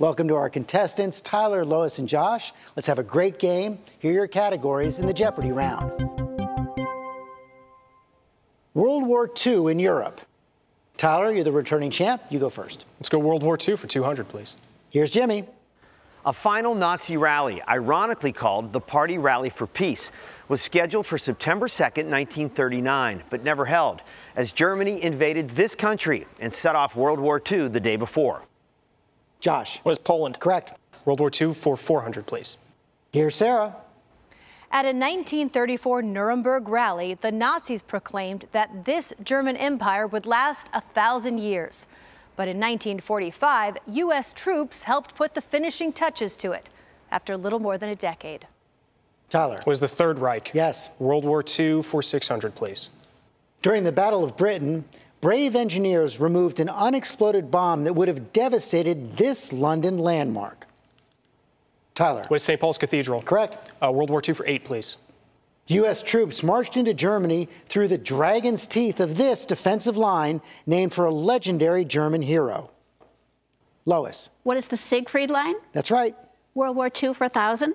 Welcome to our contestants, Tyler, Lois, and Josh. Let's have a great game. Here are your categories in the Jeopardy round. World War II in Europe. Tyler, you're the returning champ. You go first. Let's go World War II for 200, please. Here's Jimmy. A final Nazi rally, ironically called the Party Rally for Peace, was scheduled for September 2, 1939, but never held, as Germany invaded this country and set off World War II the day before. Josh. What is Poland? Correct. World War II for 400, please. Here's Sarah. At a 1934 Nuremberg rally, the Nazis proclaimed that this German empire would last a thousand years. But in 1945, U.S. troops helped put the finishing touches to it after little more than a decade. Tyler. Was the Third Reich? Yes. World War II for 600, please. During the Battle of Britain, brave engineers removed an unexploded bomb that would have devastated this London landmark. Tyler. Was St. Paul's Cathedral? Correct. Uh, World War II for eight, please. U.S. troops marched into Germany through the dragon's teeth of this defensive line named for a legendary German hero. Lois. What is the Siegfried Line? That's right. World War II for a 1,000?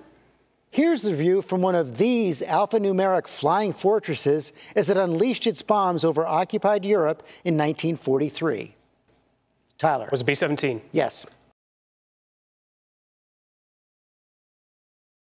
Here's the view from one of these alphanumeric flying fortresses as it unleashed its bombs over occupied Europe in 1943. Tyler. Was it B 17? Yes.